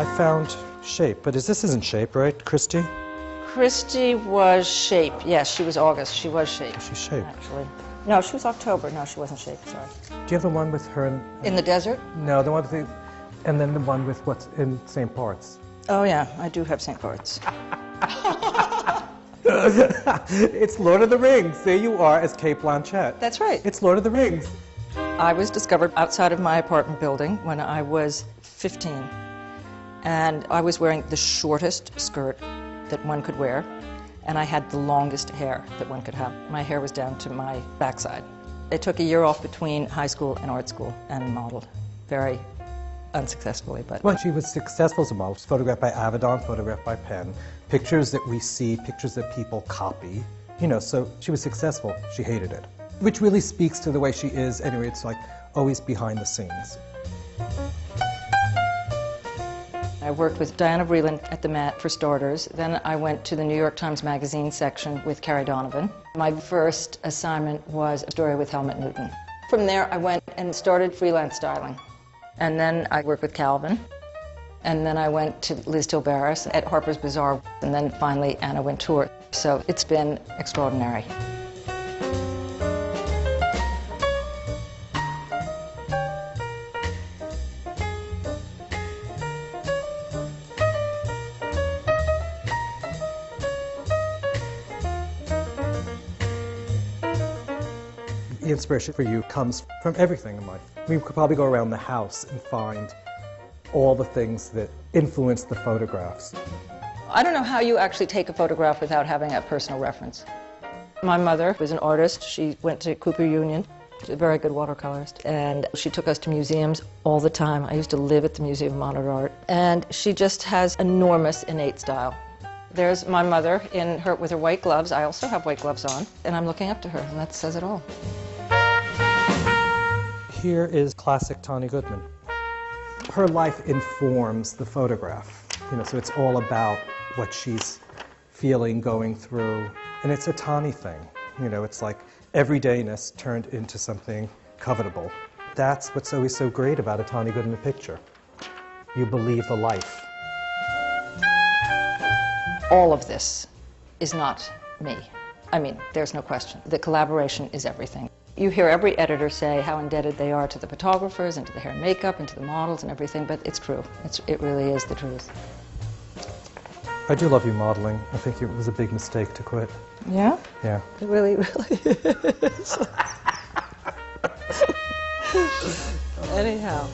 I found Shape, but is this isn't Shape, right, Christy? Christy was Shape. Yes, she was August. She was Shape. She's Shape. Actually. No, she was October. No, she wasn't Shape. Sorry. Do you have the one with her and In the desert? no, the one with the, and then the one with what's in St. Bart's? Oh, yeah, I do have St. Bart's. it's Lord of the Rings. There you are as Cate Blanchett. That's right. It's Lord of the Rings. I was discovered outside of my apartment building when I was 15. And I was wearing the shortest skirt that one could wear, and I had the longest hair that one could have. My hair was down to my backside. I took a year off between high school and art school and modeled very unsuccessfully, but Well, she was successful as a model. She was photographed by Avedon, photographed by Penn. Pictures that we see, pictures that people copy. You know, so she was successful. She hated it. Which really speaks to the way she is. Anyway, it's like always behind the scenes. I worked with Diana Vreeland at the Met for starters. Then I went to the New York Times Magazine section with Carrie Donovan. My first assignment was a story with Helmut Newton. From there, I went and started freelance styling. And then I worked with Calvin. And then I went to Liz Tilberis at Harper's Bazaar. And then finally, Anna Wintour. So it's been extraordinary. The inspiration for you comes from everything in life. We could probably go around the house and find all the things that influence the photographs. I don't know how you actually take a photograph without having a personal reference. My mother was an artist. She went to Cooper Union. She's a very good watercolorist. And she took us to museums all the time. I used to live at the Museum of Modern Art. And she just has enormous innate style. There's my mother in her with her white gloves. I also have white gloves on. And I'm looking up to her, and that says it all. Here is classic Tonne Goodman. Her life informs the photograph. You know, so it's all about what she's feeling, going through. And it's a Tonne thing. You know, it's like everydayness turned into something covetable. That's what's always so great about a Tonne Goodman picture. You believe the life. All of this is not me. I mean, there's no question. The collaboration is everything. You hear every editor say how indebted they are to the photographers and to the hair and makeup and to the models and everything, but it's true. It's, it really is the truth. I do love you modeling. I think it was a big mistake to quit. Yeah? Yeah. It really, really is. Anyhow.